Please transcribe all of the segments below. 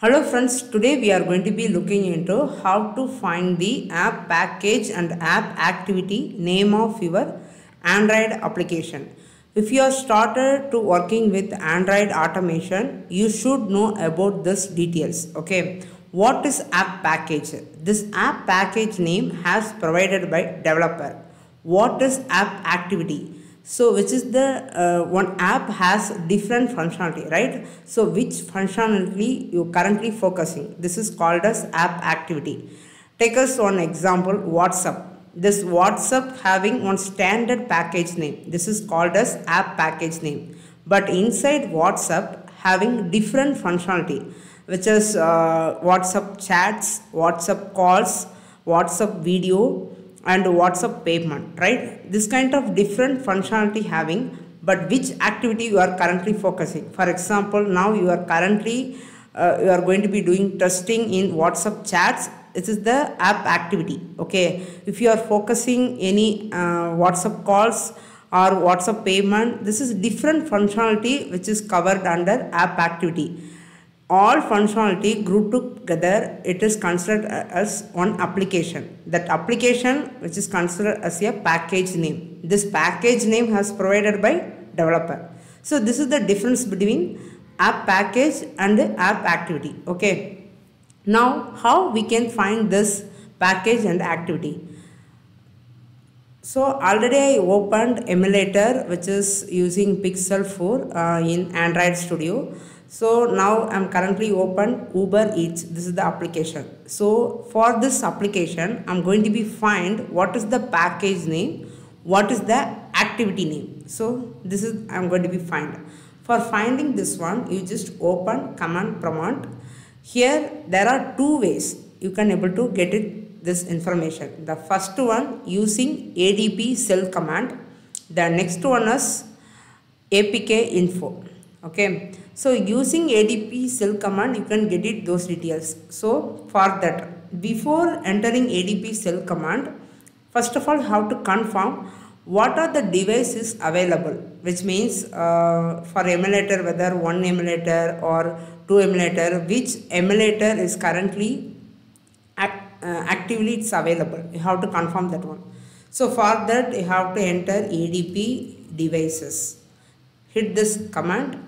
Hello friends, today we are going to be looking into how to find the app package and app activity name of your Android application. If you are started to working with Android automation, you should know about this details. Okay, what is app package? This app package name has provided by developer. What is app activity? So which is the uh, one app has different functionality right? So which functionality you currently focusing? This is called as app activity. Take us one example whatsapp. This whatsapp having one standard package name. This is called as app package name. But inside whatsapp having different functionality which is uh, whatsapp chats whatsapp calls whatsapp video and WhatsApp payment, right? This kind of different functionality having, but which activity you are currently focusing. For example, now you are currently, uh, you are going to be doing testing in WhatsApp chats. This is the app activity, okay? If you are focusing any uh, WhatsApp calls or WhatsApp payment, this is different functionality which is covered under app activity all functionality grouped together it is considered as one application. That application which is considered as a package name. This package name has provided by developer. So this is the difference between app package and app activity. Okay. Now how we can find this package and activity? So already I opened emulator which is using Pixel 4 uh, in Android Studio so now I'm currently open Uber Eats. This is the application. So for this application, I'm going to be find what is the package name, what is the activity name. So this is I'm going to be find. For finding this one, you just open command prompt. Here there are two ways you can able to get it this information. The first one using ADB shell command. The next one is APK info. Okay so using ADB shell command, you can get it those details. So for that, before entering ADB shell command, first of all, how to confirm what are the devices available, which means uh, for emulator, whether one emulator or two emulator, which emulator is currently act, uh, actively it's available. You have to confirm that one. So for that, you have to enter ADB devices. Hit this command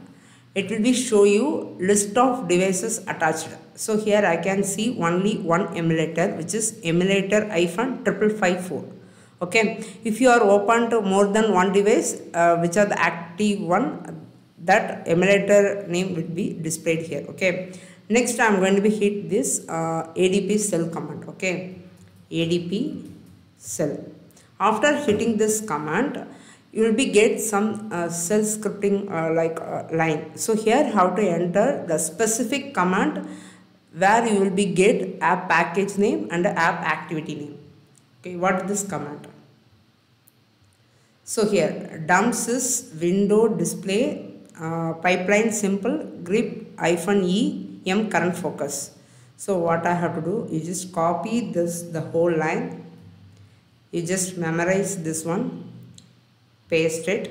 it will be show you list of devices attached. So here i can see only one emulator which is emulator iphone triple five four. Okay? If you are open to more than one device uh, which are the active one that emulator name will be displayed here. Okay? Next i'm going to be hit this uh, adb shell command. Okay? Adb shell. After hitting this command you will be get some uh, cell scripting uh, like uh, line. So here how to enter the specific command where you will be get app package name and app activity name. Okay what is this command? So here dumpsys window display uh, pipeline simple grep hyphen e m current focus. So what i have to do you just copy this the whole line. You just memorize this one paste it.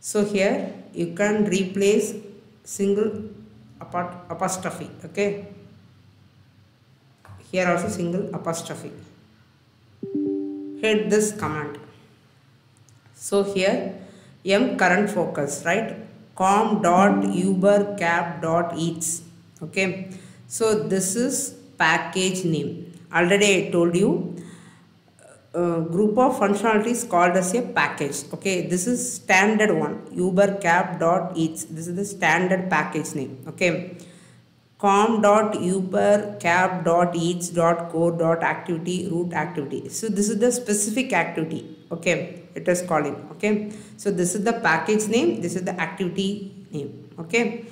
So here you can replace single apostrophe okay? Here also single apostrophe. Hit this command. So here m current focus right? com dot uber cab dot eats okay? So this is package name. Already i told you uh, group of functionalities called as a package. Okay this is standard one uber cab this is the standard package name. Okay com dot uber cab dot eats dot core dot activity root activity. So this is the specific activity. Okay it is calling. Okay so this is the package name this is the activity name. Okay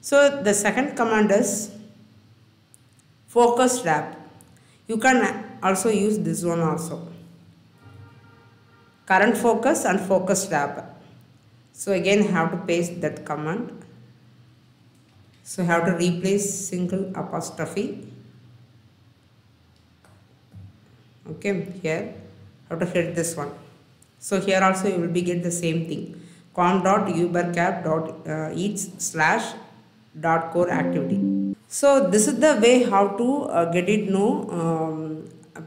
so the second command is focused app you can also use this one also current focus and focus app so again have to paste that command. So have to replace single apostrophe. Okay here have to hit this one. So here also you will be get the same thing. com dot ubercab dot uh, slash dot core activity. So this is the way how to uh, get it know um,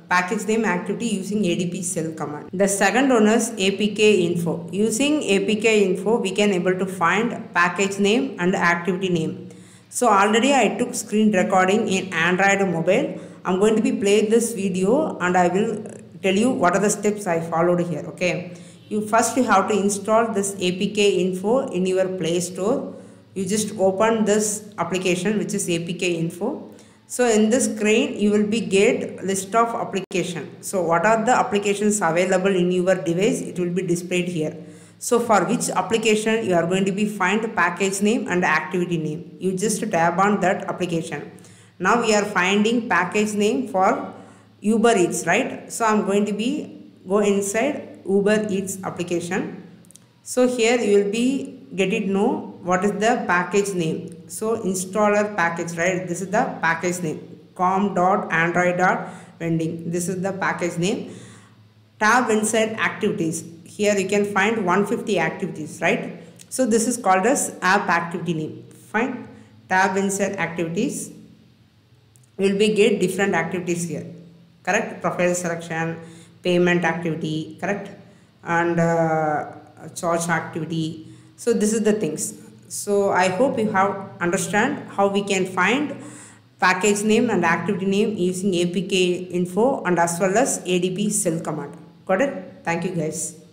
package name activity using ADB shell command. The second one is APK info. Using APK info we can able to find package name and activity name. So already I took screen recording in Android mobile. I'm going to be play this video and I will tell you what are the steps I followed here. Okay. You first you have to install this APK info in your Play Store. You just open this application which is APK info so in this screen you will be get list of application. So what are the applications available in your device it will be displayed here. So for which application you are going to be find package name and activity name. You just tab on that application. Now we are finding package name for Uber Eats right. So I'm going to be go inside Uber Eats application. So here you will be get it know what is the package name so installer package right? This is the package name. Com dot android dot vending. This is the package name. Tab inside activities. Here you can find 150 activities right? So this is called as app activity name. Fine. Tab inside activities. Will be get different activities here. Correct? Profile selection payment activity correct? And uh, charge activity. So this is the things so I hope you have understand how we can find package name and activity name using APK info and as well as ADB shell command. Got it? Thank you guys.